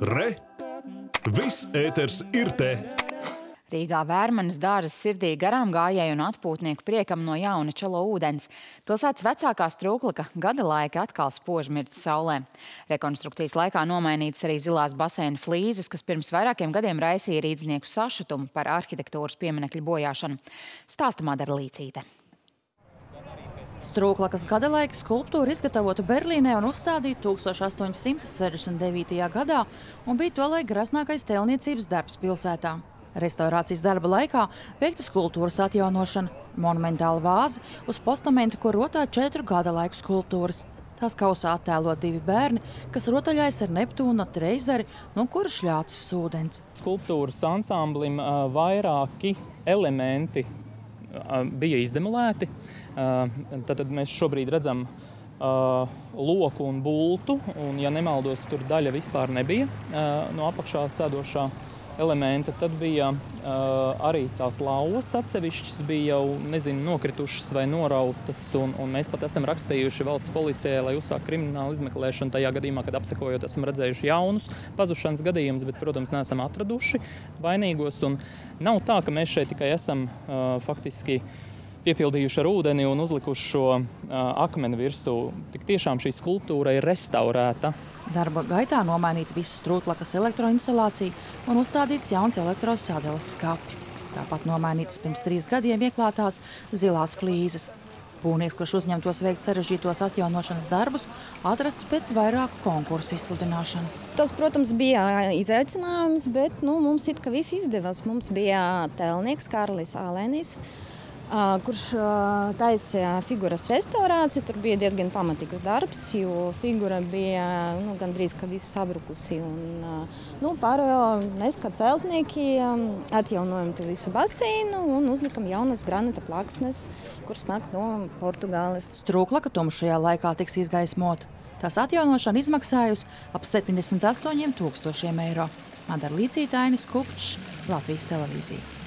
Re! Viss ēters ir te! Rīgā Vērmanas dārzas sirdī garām gājēju un atpūtnieku priekam no jauna čelo ūdens. Pilsētas vecākā strūklaka gada laika atkal spoži mirts saulē. Rekonstrukcijas laikā nomainītas arī zilās baseina flīzes, kas pirms vairākiem gadiem raisīja rīdznieku sašutumu par arhitektūras pieminekļu bojāšanu. Stāsta Madara Līcīte. Strūklakas gadalaika skulptūra izgatavota Berlīnē un uzstādīta 1869. gadā un bija tolaik graznākais tēlniecības darbs pilsētā. Restaurācijas darba laikā veikta skulptūras atjaunošana, monumentāla vāze uz postamenta, ko rotā četru gada laiku skulptūras. Tās kausā attēlo divi bērni, kas rotaļājas ar Neptūna treizeri, no kura šļācis ūdens. Skulptūras ansamblim vairāki elementi bija izdemolēti. Tad mēs šobrīd redzam loku un bultu, un, ja nemaldos, tur daļa vispār nebija no apakšā sēdošā elementa. Tad bija arī tās lauvas atsevišķas, bija jau nezinu, nokritušas vai norautas. Un, un mēs pat esam rakstījuši valsts policijai, lai uzsāktu kriminālu izmeklēšanu. Tajā gadījumā, kad apsekojot, esam redzējuši jaunus pazušanas gadījumus, bet, protams, neesam atraduši vainīgos. Un nav tā, ka mēs šeit tikai esam faktiski piepildījuši ar ūdeni un uzlikuši šo uh, akmeni virsū. Tik tiešām šī skulptūra ir restaurēta. Darba gaitā nomainīta visas strūklakas elektroinstalācija un uzstādīts jauns elektrosādeles skapis. Tāpat nomainītas pirms trīs gadiem ieklātās zilās flīzes. Būvnieks, kurš uzņemtos veikt sarežģītos atjaunošanas darbus, atrasts pēc vairāku konkursu izsludināšanas. Tas, protams, bija izaicinājums, bet nu, mums it kā viss izdevās. Mums bija tēlnieks Kārlis Ālēnis, kurš taisīja figuras restaurāciju. Tur bija diezgan pamatīgs darbs, jo figura bija nu, gandrīz viss sabrukusi. Un, nu, pārējo mēs kā celtnieki atjaunojam to visu baseinu un uzlikam jaunas granita plaksnes, kuras nāk no Portugāles. Strūklaka tumšajā laikā tiks izgaismota. Tās atjaunošana izmaksājusi ap 78 tūkstošiem eiro. Madara Līcītainis Kupčs, Latvijas televīzija.